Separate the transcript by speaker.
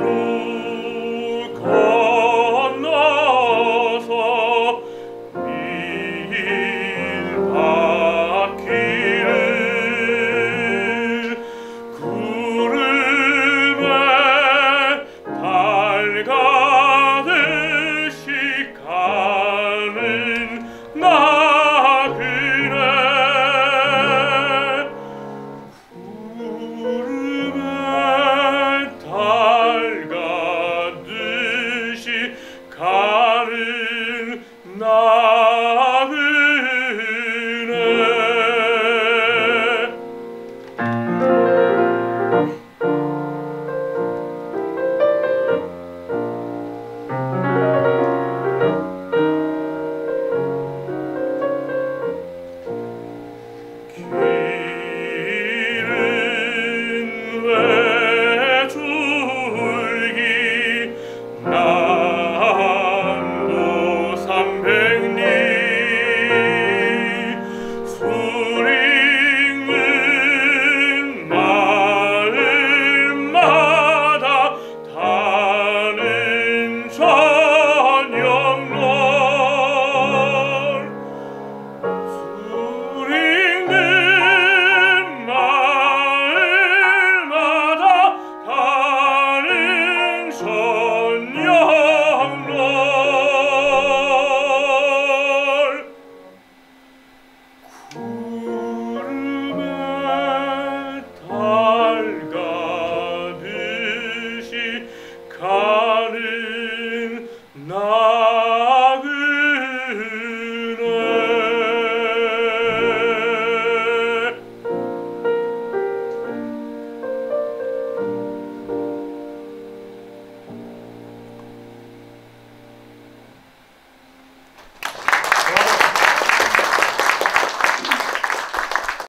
Speaker 1: We. Lord.